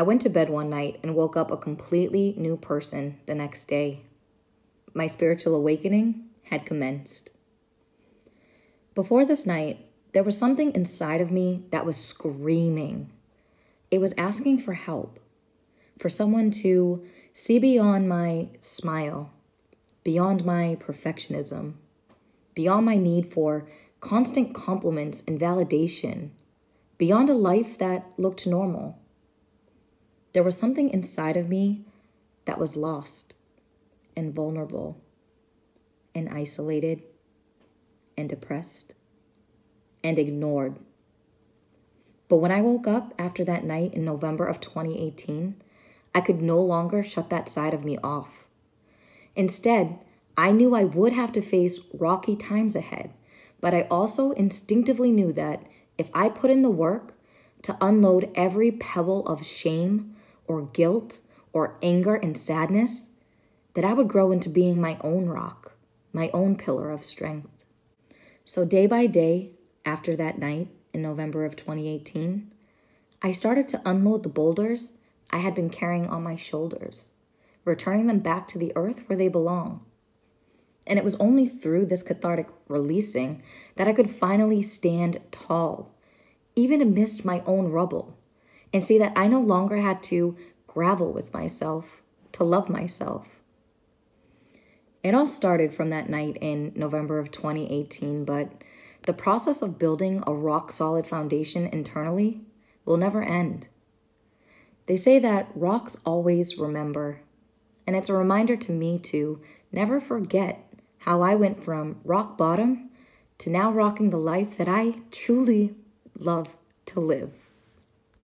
I went to bed one night and woke up a completely new person the next day. My spiritual awakening had commenced. Before this night, there was something inside of me that was screaming. It was asking for help, for someone to see beyond my smile, beyond my perfectionism, beyond my need for constant compliments and validation, beyond a life that looked normal. There was something inside of me that was lost and vulnerable and isolated and depressed and ignored. But when I woke up after that night in November of 2018, I could no longer shut that side of me off. Instead, I knew I would have to face rocky times ahead, but I also instinctively knew that if I put in the work to unload every pebble of shame or guilt or anger and sadness, that I would grow into being my own rock, my own pillar of strength. So, day by day, after that night in November of 2018, I started to unload the boulders I had been carrying on my shoulders, returning them back to the earth where they belong. And it was only through this cathartic releasing that I could finally stand tall, even amidst my own rubble, and see that I no longer had to gravel with myself to love myself. It all started from that night in November of 2018, but the process of building a rock solid foundation internally will never end. They say that rocks always remember, and it's a reminder to me to never forget how I went from rock bottom to now rocking the life that I truly love to live.